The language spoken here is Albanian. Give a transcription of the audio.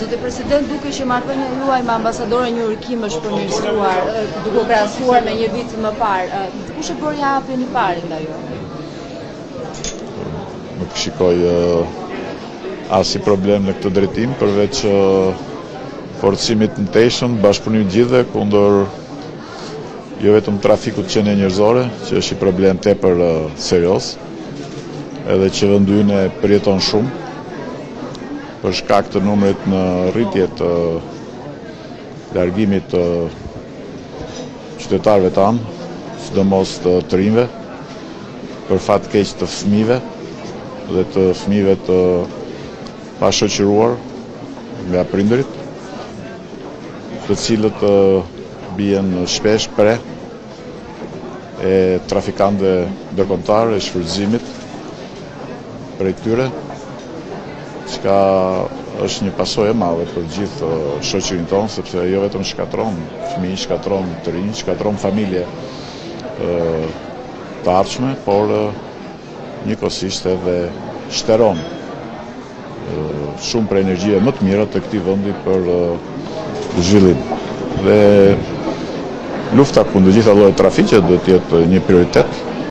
Zoti President, duket që marrëdhënia juaj me ambasadoren Yuri Kim është përmirësuar, duke krahasuar me një vit më parë, kush e bëri hapin e parë nga ju? Nuk shikoj uh, asnjë problem në këtë drejtim përveç uh, forcimit mëtejshëm, bashkëpunimit gjithëve kundër jo vetëm trafikut qenieve njerëzore, që është një problem tepër uh, serioz, Edhe që vendi ynë e përjeton shumë për shkak të numrit në rritje të largimit të qytetarëve tanë, sidomos të të rinjve, për fat keq të fëmijëve dhe të fëmijëve të pashoqëruar nga prindërit, të cilët bien shpesh pre e trafikantëve ndërkombëtarë e shfrytëzimit prej tyre, çka është një pasojë e madhe për gjithë shoqërinë tonë, sepse jo vetëm shkatërron fëmijë, shkatërron të rinj, shkatërron familje të ardhshme, por Njëkohësisht edhe shteron shumë prej energjive më të mira të këtij vendi për zhvillim. Dhe lufta kundër gjitha llojeve trafiqeve duhet të jetë një prioritet.